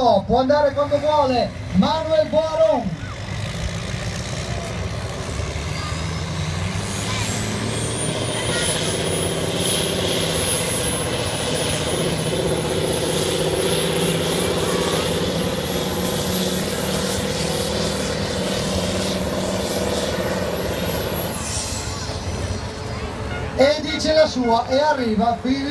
pronto, può andare quando vuole, Manuel Boaron. E dice la sua e arriva Filippo